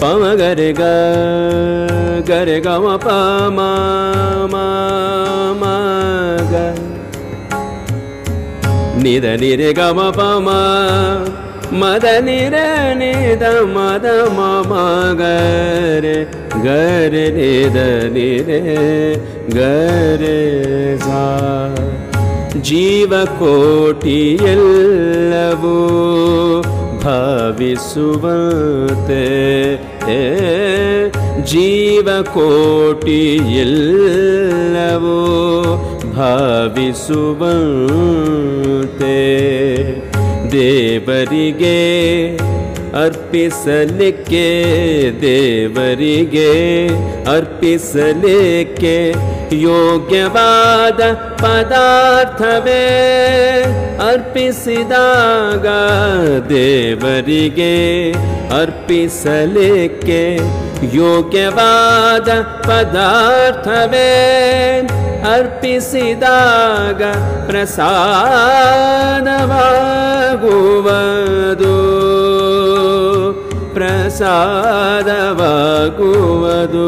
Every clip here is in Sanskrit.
பம கரி க கரி கம பம மக நித நிரி கம பம மத நிர நித மத மகரே கரு நித நிரே கரு சா ಜೀವಕೋಟಿಯೆಲ್ಲವೂ ಭಾವಿಸುವಂತೆ ಜೀವಕೋಟಿಯೆಲ್ಲವೂ ಭಾವಿಸುವಂತೆ ದೇವರಿಗೆ ಅರ್ಪಿಸಲಿಕ್ಕೆ ದೇವರಿಗೆ ಅರ್ಪಿಸಲಿಕ್ಕೆ ಯೋಗ್ಯವಾದ ಪದಾರ್ಥವೇ ಅರ್ಪಿಸಿದಾಗ ದೇವರಿಗೆ ಅರ್ಪಿಸಲಿಕ್ಕೆ ಯೋಗ್ಯವಾದ ಪದಾರ್ಥವೇ ಅರ್ಪಿಸಿದಾಗ ಪ್ರಸಾದವಾಗುವುದು ಪ್ರಸಾದವಾಗುವುದು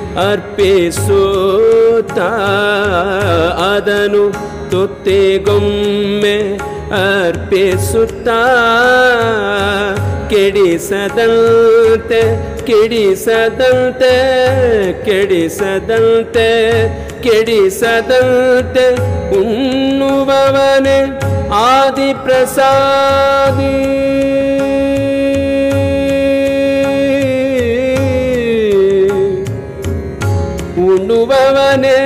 ತುತ್ತಿಗೊಮ್ಮೆ ಅರ್ಪಿಸುತ್ತ ಅದನು ತುತ್ತಿಗೊಮ್ಮೆ ಅರ್ಪಿಸುತ್ತ ಕೆಡಿಸದಂತೆ ಕೆಡಿಸದಂತೆ ಕೆಡಿಸದಂತೆ ಕೆಡಿಸದಂತೆ ಉಣ್ಣುವವನೇ ಆದಿ ಉಣ್ಣುವವನೇ.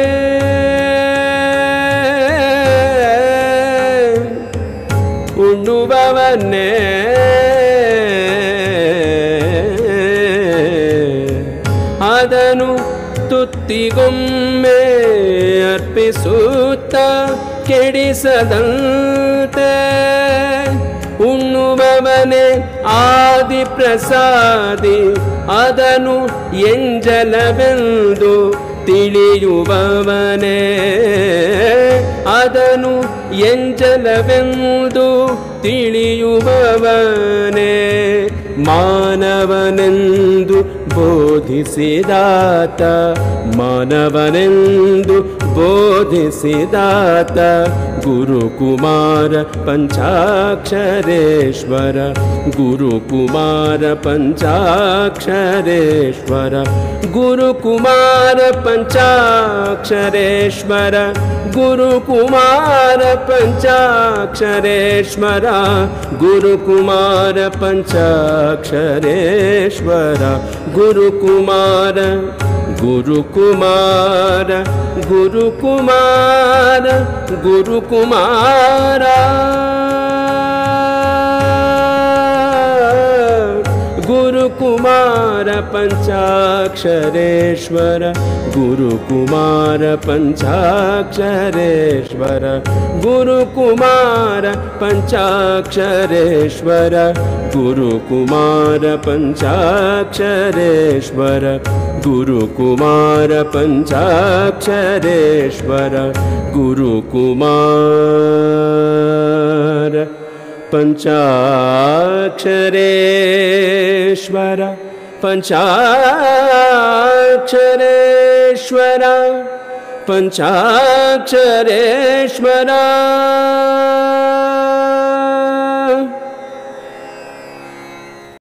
ಉಣ್ಣುವವನೇ. ಅದನು ತುತ್ತಿಗೊಮ್ಮೆ ಅರ್ಪಿಸುತ್ತ ಕೆಡಿಸದಂತೆ. ಉಣ್ಣುವವನೇ ಆದಿ ಪ್ರಸಾದಿ ಅದನು ಎಂಜಲವೆಂದು ತಿಳಿಯುವವನೇ. ಅದನು ಎಂಜಲವೆಂದು ತಿಳಿಯುವವನೇ. ಮಾನವನೆಂದು ಬೋಧಿಸಿದಾತ ಮಾನವನೆಂದು बोधिसिदात गुरुकुमार पञ्चाक्षरेश्वर गुरुकुमार पञ्चाक्षरेश्वर गुरुकुमार पञ्चाक्षरेश्वर गुरुकुमार पञ्चाक्षरेश्वर गुरुकुमार पञ्चाक्षरेश्वर गुरुकुमार गुरुकुमार गुरुकुमार गुरुकुमारा। पञ्चाक्षरेश्वर गुरुकुमार पञ्चाक्षरेश्वर गुरुकुमार पञ्चाक्षरेश्वर गुरुकुमार पञ्चाक्षरेश्वर गुरुकुमार पञ्चाक्षरेश्वर गुरुकुमार पञ्चाक्षरेश्वर। पञ्चाक्षरेश्वरा पञ्चाक्षरेश्वरा।